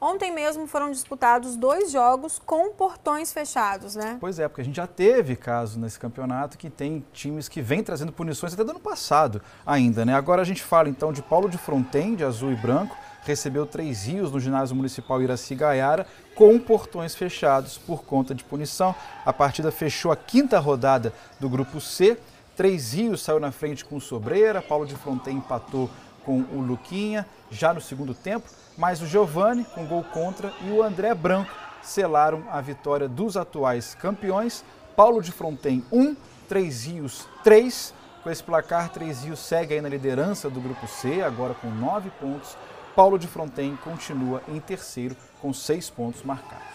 Ontem mesmo foram disputados dois jogos com portões fechados, né? Pois é, porque a gente já teve caso nesse campeonato que tem times que vêm trazendo punições até do ano passado ainda, né? Agora a gente fala então de Paulo de Fronten, de azul e branco, recebeu três rios no ginásio municipal Iraci Gaiara com portões fechados por conta de punição. A partida fechou a quinta rodada do grupo C. Três Rios saiu na frente com Sobreira, Paulo de Fronten empatou com o Luquinha já no segundo tempo mas o Giovani, com gol contra, e o André Branco selaram a vitória dos atuais campeões. Paulo de Fronten 1, Três Rios 3. Com esse placar, Três Rios segue aí na liderança do grupo C, agora com 9 pontos. Paulo de Fronten continua em terceiro com 6 pontos marcados.